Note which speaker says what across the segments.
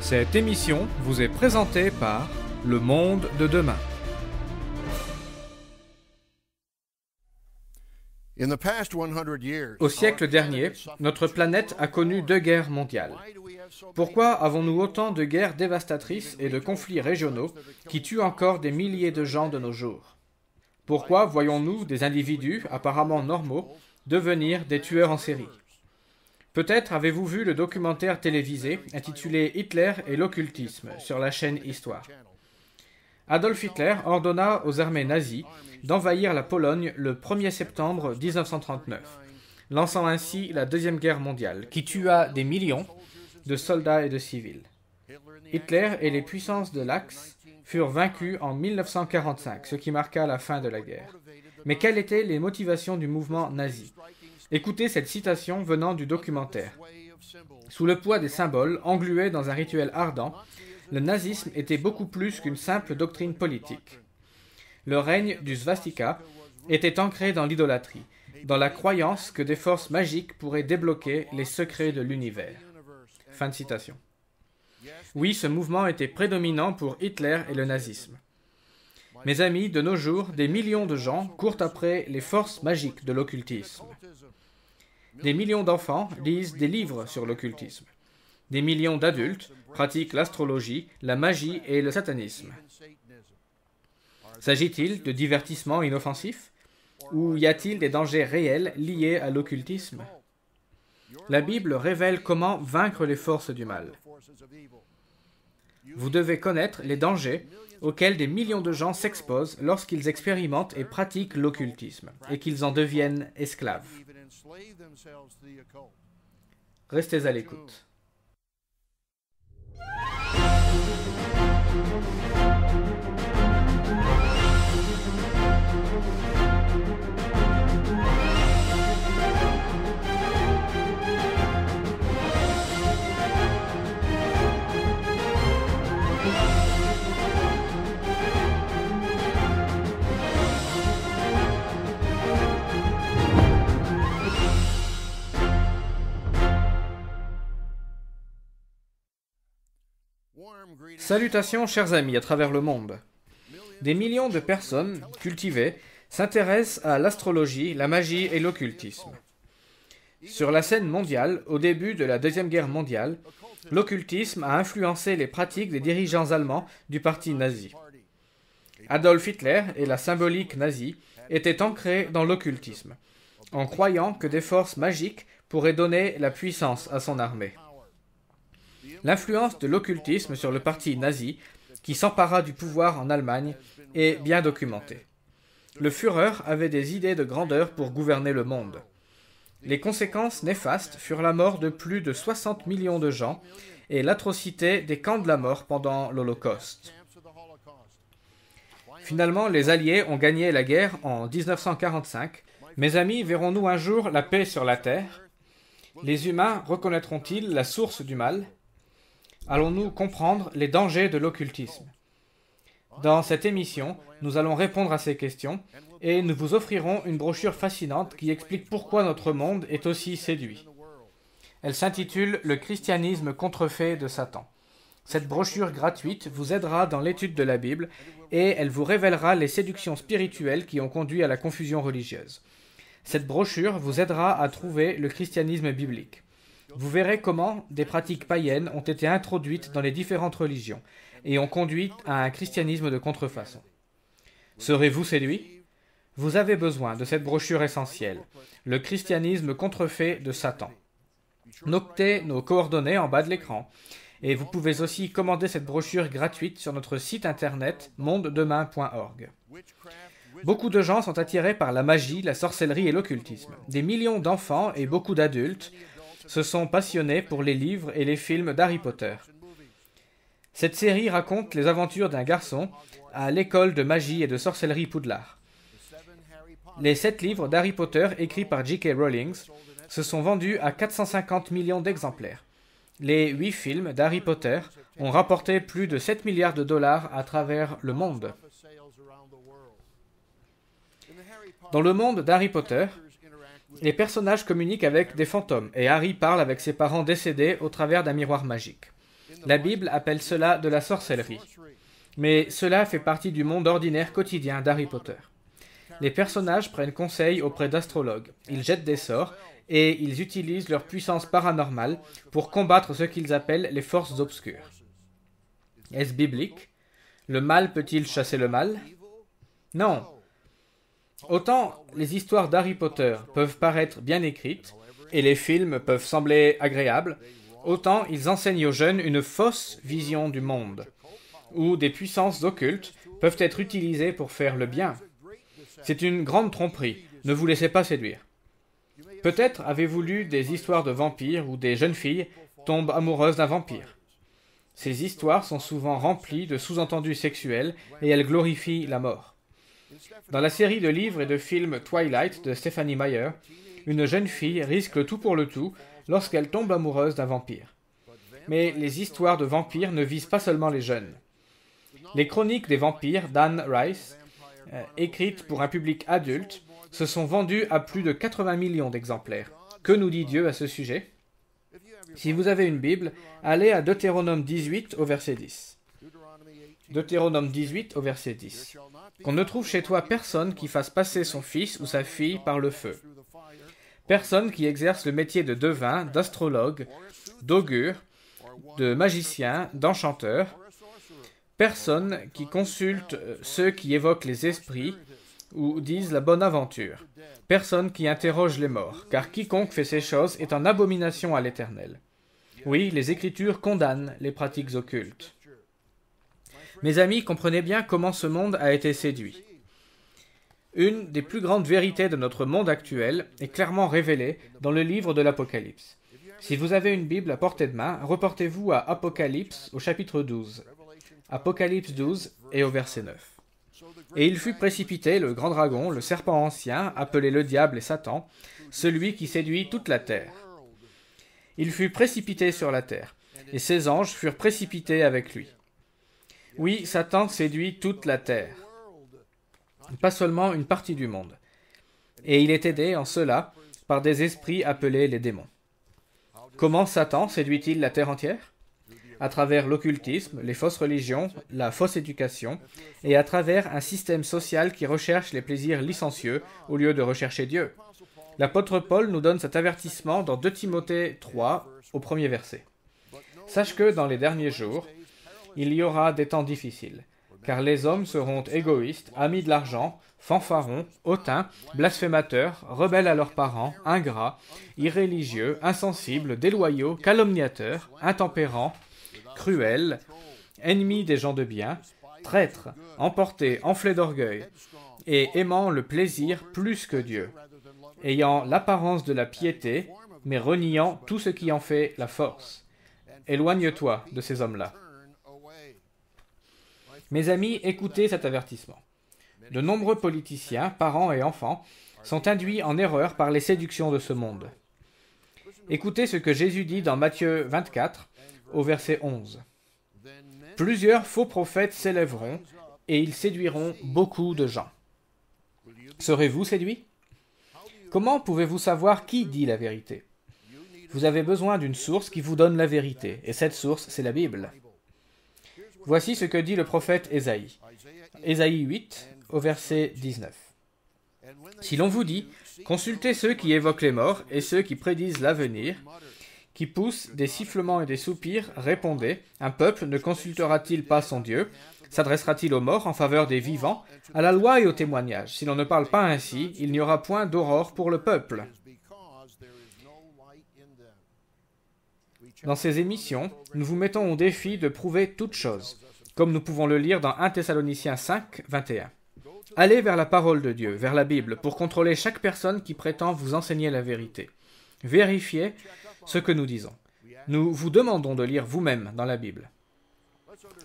Speaker 1: Cette émission vous est présentée par Le Monde de demain.
Speaker 2: Au siècle dernier, notre planète a connu deux guerres mondiales. Pourquoi avons-nous autant de guerres dévastatrices et de conflits régionaux qui tuent encore des milliers de gens de nos jours? Pourquoi voyons-nous des individus apparemment normaux devenir des tueurs en série? Peut-être avez-vous vu le documentaire télévisé intitulé Hitler et l'occultisme sur la chaîne Histoire. Adolf Hitler ordonna aux armées nazies d'envahir la Pologne le 1er septembre 1939, lançant ainsi la Deuxième Guerre mondiale, qui tua des millions de soldats et de civils. Hitler et les puissances de l'Axe furent vaincus en 1945, ce qui marqua la fin de la guerre. Mais quelles étaient les motivations du mouvement nazi? Écoutez cette citation venant du documentaire. Sous le poids des symboles, englués dans un rituel ardent, le nazisme était beaucoup plus qu'une simple doctrine politique. Le règne du svastika était ancré dans l'idolâtrie, dans la croyance que des forces magiques pourraient débloquer les secrets de l'univers. Fin de citation. Oui, ce mouvement était prédominant pour Hitler et le nazisme. Mes amis, de nos jours, des millions de gens courent après les forces magiques de l'occultisme. Des millions d'enfants lisent des livres sur l'occultisme. Des millions d'adultes pratiquent l'astrologie, la magie et le satanisme. S'agit-il de divertissements inoffensifs Ou y a-t-il des dangers réels liés à l'occultisme? La Bible révèle comment vaincre les forces du mal. Vous devez connaître les dangers auxquels des millions de gens s'exposent lorsqu'ils expérimentent et pratiquent l'occultisme, et qu'ils en deviennent esclaves. Restez à l'écoute. Salutations chers amis à travers le monde. Des millions de personnes cultivées s'intéressent à l'astrologie, la magie et l'occultisme. Sur la scène mondiale, au début de la Deuxième Guerre mondiale, l'occultisme a influencé les pratiques des dirigeants allemands du parti nazi. Adolf Hitler et la symbolique nazie étaient ancrés dans l'occultisme, en croyant que des forces magiques pourraient donner la puissance à son armée. L'influence de l'occultisme sur le parti nazi, qui s'empara du pouvoir en Allemagne, est bien documentée. Le Führer avait des idées de grandeur pour gouverner le monde. Les conséquences néfastes furent la mort de plus de 60 millions de gens et l'atrocité des camps de la mort pendant l'Holocauste. Finalement, les Alliés ont gagné la guerre en 1945. Mes amis, verrons-nous un jour la paix sur la Terre? Les humains reconnaîtront-ils la source du mal? Allons-nous comprendre les dangers de l'occultisme Dans cette émission, nous allons répondre à ces questions et nous vous offrirons une brochure fascinante qui explique pourquoi notre monde est aussi séduit. Elle s'intitule Le christianisme contrefait de Satan. Cette brochure gratuite vous aidera dans l'étude de la Bible et elle vous révélera les séductions spirituelles qui ont conduit à la confusion religieuse. Cette brochure vous aidera à trouver le christianisme biblique. Vous verrez comment des pratiques païennes ont été introduites dans les différentes religions et ont conduit à un christianisme de contrefaçon. Serez-vous séduit Vous avez besoin de cette brochure essentielle, Le christianisme contrefait de Satan. Notez nos coordonnées en bas de l'écran et vous pouvez aussi commander cette brochure gratuite sur notre site internet mondedemain.org. Beaucoup de gens sont attirés par la magie, la sorcellerie et l'occultisme. Des millions d'enfants et beaucoup d'adultes se sont passionnés pour les livres et les films d'Harry Potter. Cette série raconte les aventures d'un garçon à l'école de magie et de sorcellerie Poudlard. Les sept livres d'Harry Potter écrits par J.K. Rowling se sont vendus à 450 millions d'exemplaires. Les huit films d'Harry Potter ont rapporté plus de 7 milliards de dollars à travers le monde. Dans le monde d'Harry Potter, les personnages communiquent avec des fantômes et Harry parle avec ses parents décédés au travers d'un miroir magique. La Bible appelle cela de la sorcellerie. Mais cela fait partie du monde ordinaire quotidien d'Harry Potter. Les personnages prennent conseil auprès d'astrologues, ils jettent des sorts et ils utilisent leur puissance paranormale pour combattre ce qu'ils appellent les forces obscures. Est-ce biblique? Le mal peut-il chasser le mal? Non. Autant les histoires d'Harry Potter peuvent paraître bien écrites, et les films peuvent sembler agréables, autant ils enseignent aux jeunes une fausse vision du monde, où des puissances occultes peuvent être utilisées pour faire le bien. C'est une grande tromperie, ne vous laissez pas séduire. Peut-être avez-vous lu des histoires de vampires où des jeunes filles tombent amoureuses d'un vampire. Ces histoires sont souvent remplies de sous-entendus sexuels et elles glorifient la mort. Dans la série de livres et de films Twilight de Stephanie Meyer, une jeune fille risque le tout pour le tout lorsqu'elle tombe amoureuse d'un vampire. Mais les histoires de vampires ne visent pas seulement les jeunes. Les chroniques des vampires d'Anne Rice, euh, écrites pour un public adulte, se sont vendues à plus de 80 millions d'exemplaires. Que nous dit Dieu à ce sujet? Si vous avez une Bible, allez à Deutéronome 18 au verset 10. Deutéronome 18 au verset 10. Qu'on ne trouve chez toi personne qui fasse passer son fils ou sa fille par le feu. Personne qui exerce le métier de devin, d'astrologue, d'augure, de magicien, d'enchanteur. Personne qui consulte ceux qui évoquent les esprits ou disent la bonne aventure. Personne qui interroge les morts, car quiconque fait ces choses est en abomination à l'Éternel. Oui, les Écritures condamnent les pratiques occultes. Mes amis, comprenez bien comment ce monde a été séduit. Une des plus grandes vérités de notre monde actuel est clairement révélée dans le livre de l'Apocalypse. Si vous avez une Bible à portée de main, reportez-vous à Apocalypse au chapitre 12. Apocalypse 12 et au verset 9. Et il fut précipité, le grand dragon, le serpent ancien, appelé le diable et Satan, celui qui séduit toute la terre. Il fut précipité sur la terre, et ses anges furent précipités avec lui. Oui, Satan séduit toute la terre pas seulement une partie du monde. Et il est aidé en cela par des esprits appelés les démons. Comment Satan séduit-il la terre entière? À travers l'occultisme, les fausses religions, la fausse éducation, et à travers un système social qui recherche les plaisirs licencieux au lieu de rechercher Dieu. L'apôtre Paul nous donne cet avertissement dans 2 Timothée 3 au premier verset. Sache que dans les derniers jours, il y aura des temps difficiles car les hommes seront égoïstes, amis de l'argent, fanfarons, hautains, blasphémateurs, rebelles à leurs parents, ingrats, irréligieux, insensibles, déloyaux, calomniateurs, intempérants, cruels, ennemis des gens de bien, traîtres, emportés, enflés d'orgueil, et aimant le plaisir plus que Dieu, ayant l'apparence de la piété, mais reniant tout ce qui en fait la force. Éloigne-toi de ces hommes-là. Mes amis, écoutez cet avertissement. De nombreux politiciens, parents et enfants sont induits en erreur par les séductions de ce monde. Écoutez ce que Jésus dit dans Matthieu 24 au verset 11. Plusieurs faux prophètes s'élèveront et ils séduiront beaucoup de gens. Serez-vous séduit? Comment pouvez-vous savoir qui dit la vérité? Vous avez besoin d'une source qui vous donne la vérité, et cette source, c'est la Bible. Voici ce que dit le prophète Ésaïe. Ésaïe 8, au verset 19. Si l'on vous dit, consultez ceux qui évoquent les morts et ceux qui prédisent l'avenir, qui poussent des sifflements et des soupirs, répondez, un peuple ne consultera-t-il pas son Dieu? S'adressera-t-il aux morts en faveur des vivants? À la loi et au témoignage. Si l'on ne parle pas ainsi, il n'y aura point d'aurore pour le peuple. Dans ces émissions, nous vous mettons au défi de prouver toute chose, comme nous pouvons le lire dans 1 Thessaloniciens 5, 21. Allez vers la parole de Dieu, vers la Bible, pour contrôler chaque personne qui prétend vous enseigner la vérité. Vérifiez ce que nous disons. Nous vous demandons de lire vous-même dans la Bible.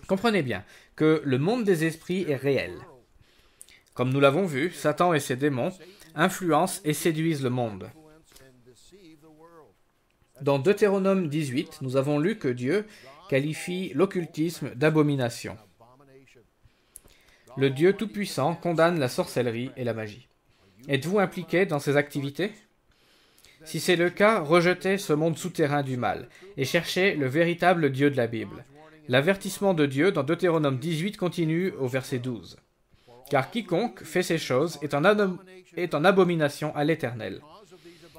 Speaker 2: Comprenez bien que le monde des esprits est réel. Comme nous l'avons vu, Satan et ses démons influencent et séduisent le monde. Dans Deutéronome 18, nous avons lu que Dieu qualifie l'occultisme d'abomination. Le Dieu Tout-Puissant condamne la sorcellerie et la magie. Êtes-vous impliqué dans ces activités? Si c'est le cas, rejetez ce monde souterrain du mal et cherchez le véritable Dieu de la Bible. L'avertissement de Dieu dans Deutéronome 18 continue au verset 12. Car quiconque fait ces choses est en, abomination à l'Éternel.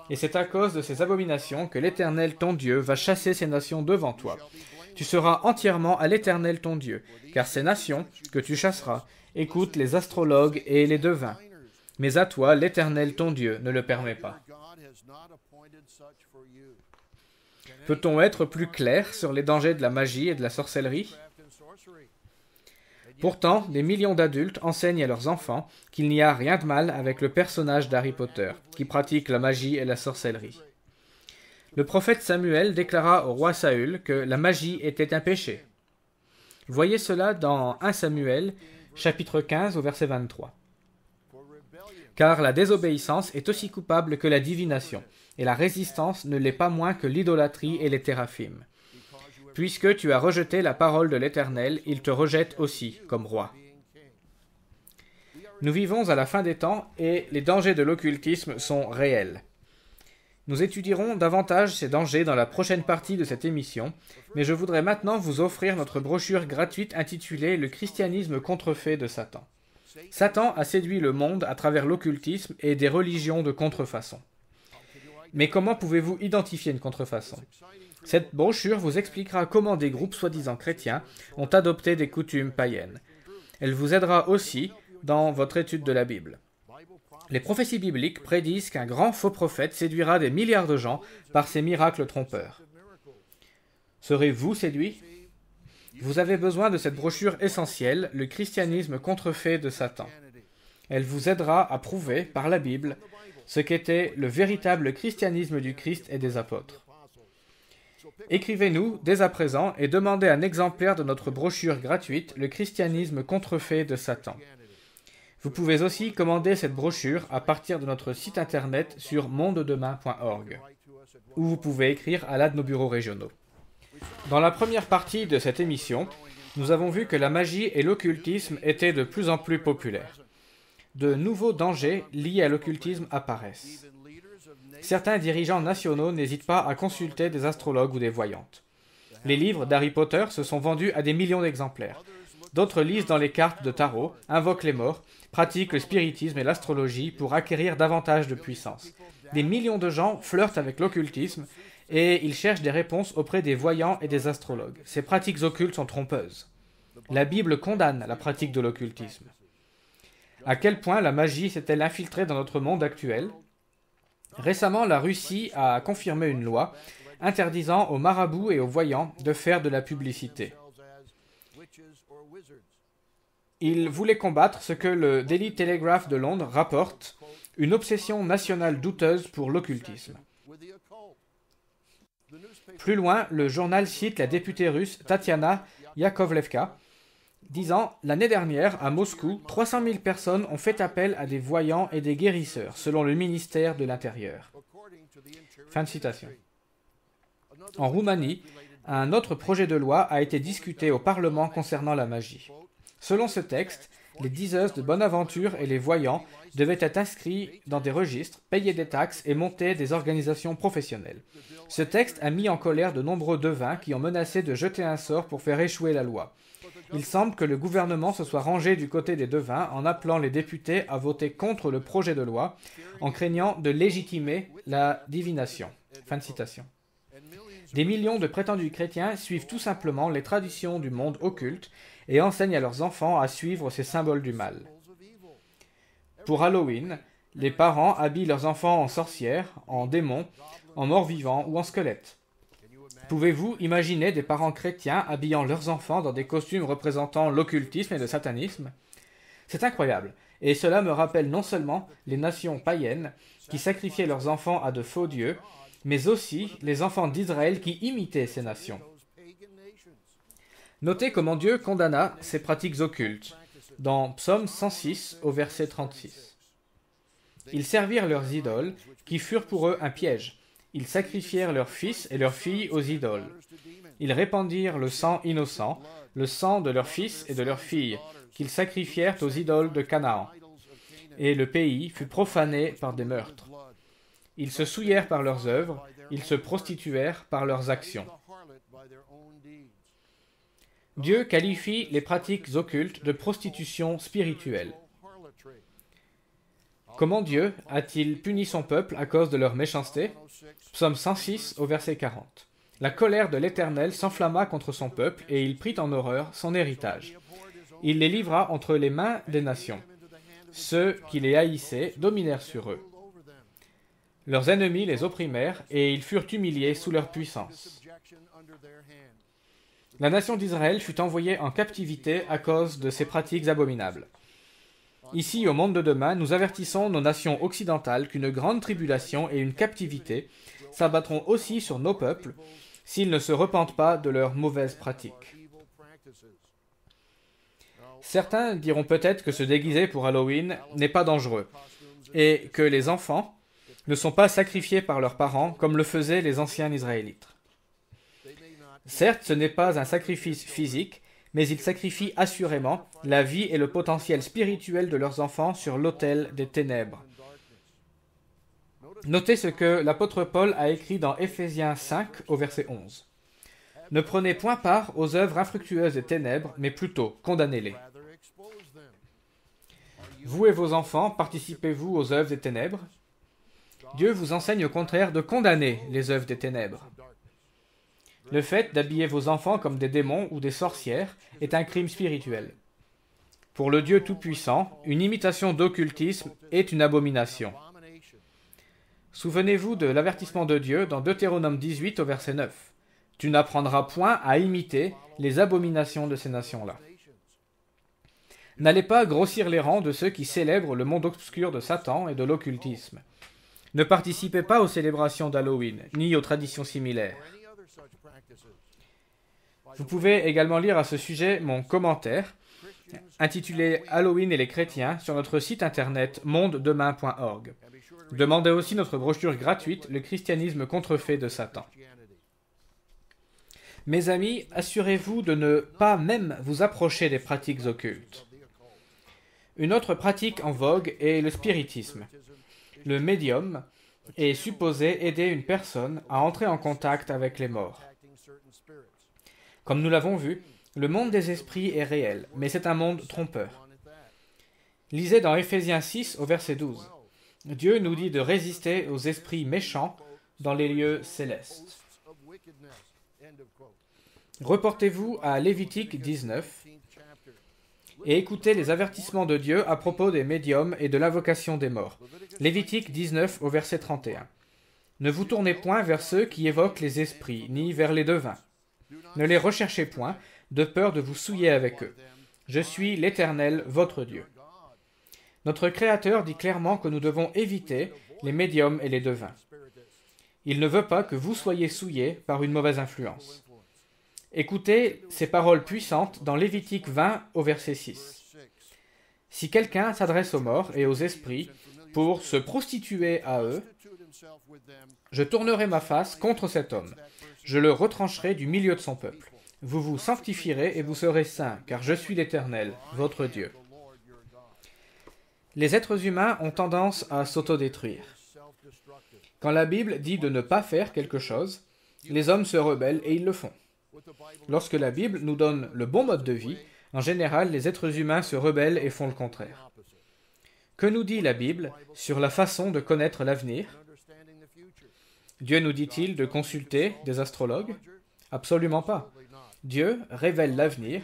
Speaker 2: Et c'est à cause de ces abominations que l'Éternel ton Dieu va chasser ces nations devant toi. Tu seras entièrement à l'Éternel ton Dieu, car ces nations que tu chasseras écoutent les astrologues et les devins. Mais à toi, l'Éternel ton Dieu ne le permet pas. Peut-on être plus clair sur les dangers de la magie et de la sorcellerie? Pourtant, des millions d'adultes enseignent à leurs enfants qu'il n'y a rien de mal avec le personnage d'Harry Potter, qui pratique la magie et la sorcellerie. Le prophète Samuel déclara au roi Saül que la magie était un péché. Voyez cela dans 1 Samuel, chapitre 15, au verset 23. Car la désobéissance est aussi coupable que la divination, et la résistance ne l'est pas moins que l'idolâtrie et les téraphimes. Puisque tu as rejeté la parole de l'Éternel, il te rejette aussi comme roi. Nous vivons à la fin des temps et les dangers de l'occultisme sont réels. Nous étudierons davantage ces dangers dans la prochaine partie de cette émission, mais je voudrais maintenant vous offrir notre brochure gratuite intitulée Le christianisme contrefait de Satan. Satan a séduit le monde à travers l'occultisme et des religions de contrefaçon. Mais comment pouvez-vous identifier une contrefaçon? Cette brochure vous expliquera comment des groupes soi-disant chrétiens ont adopté des coutumes païennes. Elle vous aidera aussi dans votre étude de la Bible. Les prophéties bibliques prédisent qu'un grand faux prophète séduira des milliards de gens par ses miracles trompeurs. Serez-vous séduit? Vous avez besoin de cette brochure essentielle, Le christianisme contrefait de Satan. Elle vous aidera à prouver, par la Bible, ce qu'était le véritable christianisme du Christ et des apôtres. Écrivez-nous dès à présent et demandez un exemplaire de notre brochure gratuite Le christianisme contrefait de Satan. Vous pouvez aussi commander cette brochure à partir de notre site internet sur mondedemain.org, où vous pouvez écrire à l'un de nos bureaux régionaux. Dans la première partie de cette émission, nous avons vu que la magie et l'occultisme étaient de plus en plus populaires. De nouveaux dangers liés à l'occultisme apparaissent. Certains dirigeants nationaux n'hésitent pas à consulter des astrologues ou des voyantes. Les livres d'Harry Potter se sont vendus à des millions d'exemplaires. D'autres lisent dans les cartes de tarot, invoquent les morts, pratiquent le spiritisme et l'astrologie pour acquérir davantage de puissance. Des millions de gens flirtent avec l'occultisme et ils cherchent des réponses auprès des voyants et des astrologues. Ces pratiques occultes sont trompeuses. La Bible condamne la pratique de l'occultisme. À quel point la magie s'est-elle infiltrée dans notre monde actuel? Récemment, la Russie a confirmé une loi interdisant aux marabouts et aux voyants de faire de la publicité. Il voulait combattre ce que le Daily Telegraph de Londres rapporte, une obsession nationale douteuse pour l'occultisme. Plus loin, le journal cite la députée russe Tatiana Yakovlevka, disant L'année dernière, à Moscou, 300 000 personnes ont fait appel à des voyants et des guérisseurs, selon le ministère de l'Intérieur. Fin de citation. En Roumanie, un autre projet de loi a été discuté au Parlement concernant la magie. Selon ce texte, les diseuses de bonne aventure et les voyants devaient être inscrits dans des registres, payer des taxes et monter des organisations professionnelles. Ce texte a mis en colère de nombreux devins qui ont menacé de jeter un sort pour faire échouer la loi. Il semble que le gouvernement se soit rangé du côté des devins en appelant les députés à voter contre le projet de loi, en craignant de légitimer la divination. Des millions de prétendus chrétiens suivent tout simplement les traditions du monde occulte et enseignent à leurs enfants à suivre ces symboles du mal. Pour Halloween, les parents habillent leurs enfants en sorcières, en démons, en morts-vivants ou en squelettes. Pouvez-vous imaginer des parents chrétiens habillant leurs enfants dans des costumes représentant l'occultisme et le satanisme? C'est incroyable, et cela me rappelle non seulement les nations païennes qui sacrifiaient leurs enfants à de faux dieux, mais aussi les enfants d'Israël qui imitaient ces nations. Notez comment Dieu condamna ces pratiques occultes dans Psaume 106 au verset 36. Ils servirent leurs idoles, qui furent pour eux un piège, ils sacrifièrent leurs fils et leurs filles aux idoles. Ils répandirent le sang innocent, le sang de leurs fils et de leurs filles, qu'ils sacrifièrent aux idoles de Canaan. Et le pays fut profané par des meurtres. Ils se souillèrent par leurs œuvres, ils se prostituèrent par leurs actions. Dieu qualifie les pratiques occultes de prostitution spirituelle. Comment Dieu a-t-il puni son peuple à cause de leur méchanceté? Psaume 106 au verset 40. La colère de l'Éternel s'enflamma contre son peuple, et il prit en horreur son héritage. Il les livra entre les mains des nations. Ceux qui les haïssaient dominèrent sur eux. Leurs ennemis les opprimèrent, et ils furent humiliés sous leur puissance. La nation d'Israël fut envoyée en captivité à cause de ces pratiques abominables. Ici, au monde de demain, nous avertissons nos nations occidentales qu'une grande tribulation et une captivité s'abattront aussi sur nos peuples s'ils ne se repentent pas de leurs mauvaises pratiques. Certains diront peut-être que se déguiser pour Halloween n'est pas dangereux et que les enfants ne sont pas sacrifiés par leurs parents comme le faisaient les anciens Israélites. Certes, ce n'est pas un sacrifice physique, mais ils sacrifient assurément la vie et le potentiel spirituel de leurs enfants sur l'autel des ténèbres. Notez ce que l'apôtre Paul a écrit dans Éphésiens 5 au verset 11. Ne prenez point part aux œuvres infructueuses des ténèbres, mais plutôt condamnez-les. Vous et vos enfants, participez-vous aux œuvres des ténèbres? Dieu vous enseigne au contraire de condamner les œuvres des ténèbres. Le fait d'habiller vos enfants comme des démons ou des sorcières est un crime spirituel. Pour le Dieu Tout-Puissant, une imitation d'occultisme est une abomination. Souvenez-vous de l'avertissement de Dieu dans Deutéronome 18 au verset 9. Tu n'apprendras point à imiter les abominations de ces nations-là. N'allez pas grossir les rangs de ceux qui célèbrent le monde obscur de Satan et de l'occultisme. Ne participez pas aux célébrations d'Halloween, ni aux traditions similaires. Vous pouvez également lire à ce sujet mon commentaire intitulé Halloween et les chrétiens sur notre site internet mondedemain.org. Demandez aussi notre brochure gratuite Le christianisme contrefait de Satan. Mes amis, assurez-vous de ne pas même vous approcher des pratiques occultes. Une autre pratique en vogue est le spiritisme. Le médium est supposé aider une personne à entrer en contact avec les morts. Comme nous l'avons vu, le monde des esprits est réel, mais c'est un monde trompeur. Lisez dans Éphésiens 6 au verset 12. Dieu nous dit de résister aux esprits méchants dans les lieux célestes. Reportez-vous à Lévitique 19 et écoutez les avertissements de Dieu à propos des médiums et de l'invocation des morts. Lévitique 19 au verset 31. Ne vous tournez point vers ceux qui évoquent les esprits, ni vers les devins. Ne les recherchez point, de peur de vous souiller avec eux. Je suis l'Éternel, votre Dieu. Notre Créateur dit clairement que nous devons éviter les médiums et les devins. Il ne veut pas que vous soyez souillés par une mauvaise influence. Écoutez ces paroles puissantes dans Lévitique 20 au verset 6. Si quelqu'un s'adresse aux morts et aux esprits pour se prostituer à eux, je tournerai ma face contre cet homme. Je le retrancherai du milieu de son peuple. Vous vous sanctifierez et vous serez saints, car je suis l'Éternel, votre Dieu. Les êtres humains ont tendance à s'autodétruire. Quand la Bible dit de ne pas faire quelque chose, les hommes se rebellent et ils le font. Lorsque la Bible nous donne le bon mode de vie, en général, les êtres humains se rebellent et font le contraire. Que nous dit la Bible sur la façon de connaître l'avenir? Dieu nous dit-il de consulter des astrologues? Absolument pas. Dieu révèle l'avenir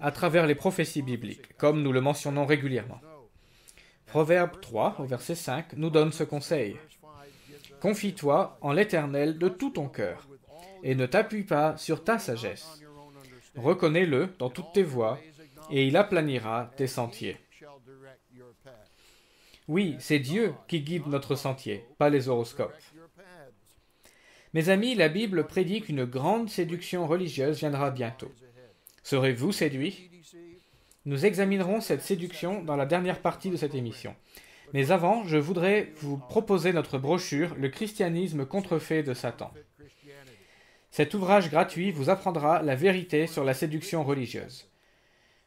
Speaker 2: à travers les prophéties bibliques, comme nous le mentionnons régulièrement. Proverbe 3, au verset 5, nous donne ce conseil. Confie-toi en l'Éternel de tout ton cœur, et ne t'appuie pas sur ta sagesse. Reconnais-le dans toutes tes voies, et il aplanira tes sentiers. Oui, c'est Dieu qui guide notre sentier, pas les horoscopes. Mes amis, la Bible prédit qu'une grande séduction religieuse viendra bientôt. Serez-vous séduits? Nous examinerons cette séduction dans la dernière partie de cette émission. Mais avant, je voudrais vous proposer notre brochure Le christianisme contrefait de Satan. Cet ouvrage gratuit vous apprendra la vérité sur la séduction religieuse.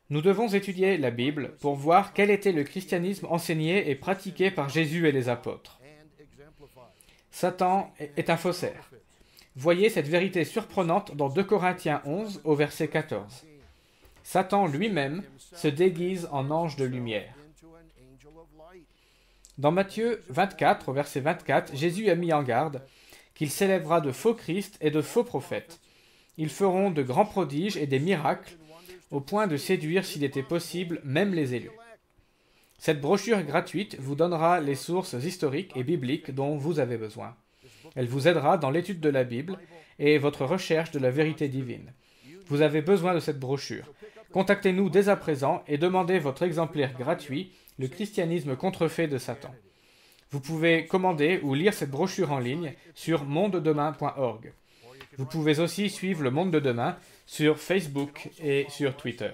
Speaker 2: Nous devons étudier la Bible pour voir quel était le christianisme enseigné et pratiqué par Jésus et les apôtres. Satan est un faussaire. Voyez cette vérité surprenante dans 2 Corinthiens 11 au verset 14. Satan lui-même se déguise en ange de lumière. Dans Matthieu 24, verset 24, Jésus a mis en garde qu'il s'élèvera de faux Christ et de faux prophètes. Ils feront de grands prodiges et des miracles, au point de séduire, s'il était possible, même les élus. Cette brochure gratuite vous donnera les sources historiques et bibliques dont vous avez besoin. Elle vous aidera dans l'étude de la Bible et votre recherche de la vérité divine. Vous avez besoin de cette brochure. Contactez-nous dès à présent et demandez votre exemplaire gratuit, Le christianisme contrefait de Satan. Vous pouvez commander ou lire cette brochure en ligne sur mondedemain.org. Vous pouvez aussi suivre le Monde de Demain sur Facebook et sur Twitter.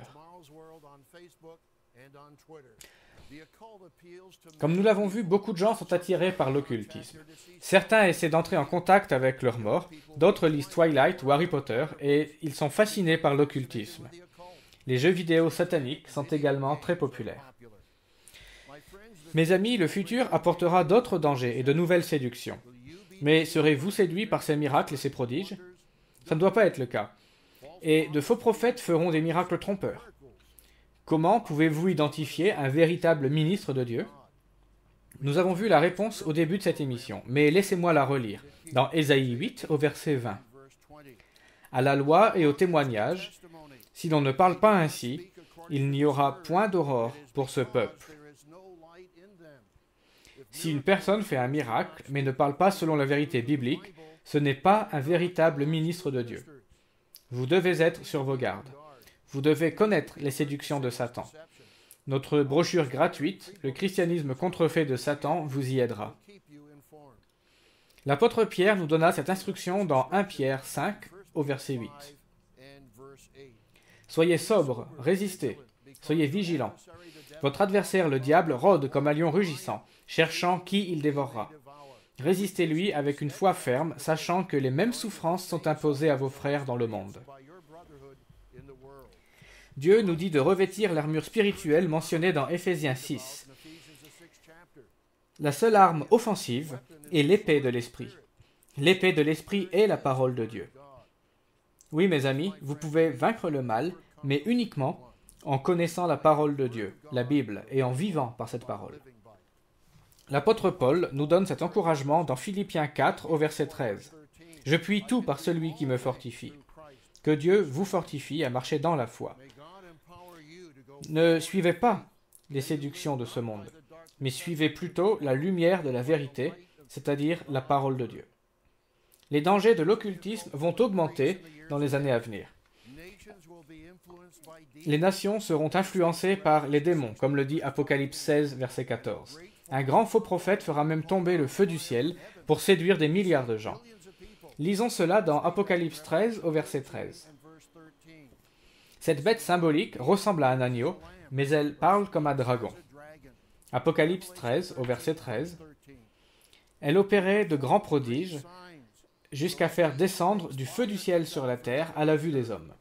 Speaker 2: Comme nous l'avons vu, beaucoup de gens sont attirés par l'occultisme. Certains essaient d'entrer en contact avec leur mort, d'autres lisent Twilight ou Harry Potter et ils sont fascinés par l'occultisme. Les jeux vidéo sataniques sont également très populaires. Mes amis, le futur apportera d'autres dangers et de nouvelles séductions. Mais serez-vous séduits par ces miracles et ces prodiges? Ça ne doit pas être le cas. Et de faux prophètes feront des miracles trompeurs. Comment pouvez-vous identifier un véritable ministre de Dieu? Nous avons vu la réponse au début de cette émission, mais laissez-moi la relire, dans Ésaïe 8 au verset 20. À la loi et au témoignage, si l'on ne parle pas ainsi, il n'y aura point d'aurore pour ce peuple. Si une personne fait un miracle, mais ne parle pas selon la vérité biblique, ce n'est pas un véritable ministre de Dieu. Vous devez être sur vos gardes. Vous devez connaître les séductions de Satan. Notre brochure gratuite, Le christianisme contrefait de Satan, vous y aidera. L'apôtre Pierre nous donna cette instruction dans 1 Pierre 5 au verset 8. Soyez sobres, résistez, soyez vigilants. Votre adversaire, le diable, rôde comme un lion rugissant, cherchant qui il dévorera. Résistez-lui avec une foi ferme, sachant que les mêmes souffrances sont imposées à vos frères dans le monde. Dieu nous dit de revêtir l'armure spirituelle mentionnée dans Éphésiens 6. La seule arme offensive est l'épée de l'esprit. L'épée de l'esprit est la parole de Dieu. Oui, mes amis, vous pouvez vaincre le mal, mais uniquement en connaissant la parole de Dieu, la Bible, et en vivant par cette parole. L'apôtre Paul nous donne cet encouragement dans Philippiens 4 au verset 13. Je puis tout par celui qui me fortifie. Que Dieu vous fortifie à marcher dans la foi. Ne suivez pas les séductions de ce monde, mais suivez plutôt la lumière de la vérité, c'est-à-dire la parole de Dieu. Les dangers de l'occultisme vont augmenter dans les années à venir. Les nations seront influencées par les démons, comme le dit Apocalypse 16, verset 14. Un grand faux prophète fera même tomber le feu du ciel pour séduire des milliards de gens. Lisons cela dans Apocalypse 13 au verset 13. Cette bête symbolique ressemble à un agneau, mais elle parle comme un dragon. Apocalypse 13 au verset 13. Elle opérait de grands prodiges jusqu'à faire descendre du feu du ciel sur la terre à la vue des hommes.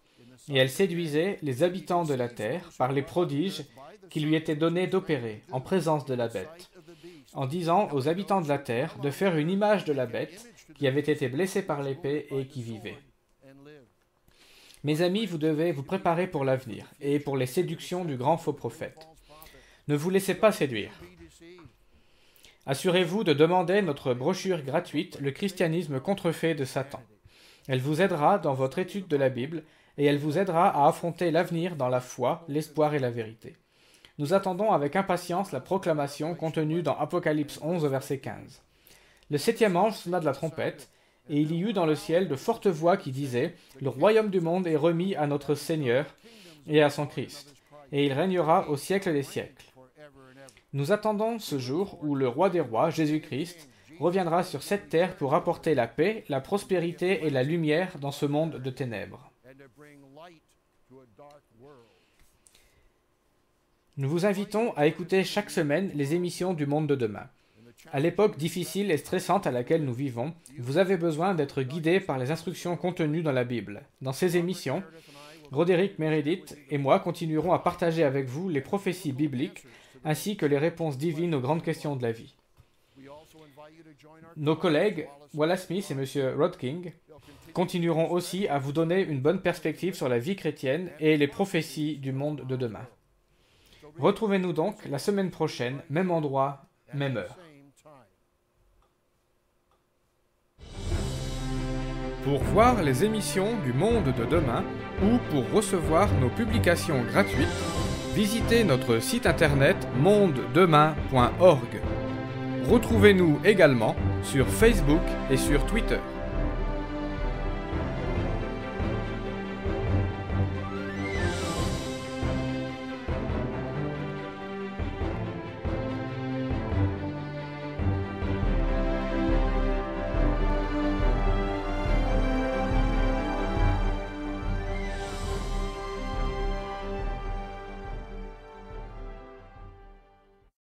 Speaker 2: Et elle séduisait les habitants de la terre par les prodiges qui lui étaient donnés d'opérer en présence de la bête, en disant aux habitants de la terre de faire une image de la bête qui avait été blessée par l'épée et qui vivait. Mes amis, vous devez vous préparer pour l'avenir et pour les séductions du grand faux prophète. Ne vous laissez pas séduire. Assurez-vous de demander notre brochure gratuite Le christianisme contrefait de Satan. Elle vous aidera dans votre étude de la Bible et elle vous aidera à affronter l'avenir dans la foi, l'espoir et la vérité. Nous attendons avec impatience la proclamation contenue dans Apocalypse 11 verset 15. Le septième ange sonna de la trompette, et il y eut dans le ciel de fortes voix qui disaient Le royaume du monde est remis à notre Seigneur et à son Christ, et il régnera au siècle des siècles. Nous attendons ce jour où le roi des rois, Jésus-Christ, reviendra sur cette terre pour apporter la paix, la prospérité et la lumière dans ce monde de ténèbres. Nous vous invitons à écouter chaque semaine les émissions du monde de demain. À l'époque difficile et stressante à laquelle nous vivons, vous avez besoin d'être guidé par les instructions contenues dans la Bible. Dans ces émissions, Roderick Meredith et moi continuerons à partager avec vous les prophéties bibliques ainsi que les réponses divines aux grandes questions de la vie. Nos collègues Wallace Smith et M. Rodking continueront aussi à vous donner une bonne perspective sur la vie chrétienne et les prophéties du monde de demain. Retrouvez-nous donc la semaine prochaine, même endroit, même heure.
Speaker 1: Pour voir les émissions du monde de demain ou pour recevoir nos publications gratuites, visitez notre site internet mondedemain.org. Retrouvez-nous également sur Facebook et sur Twitter.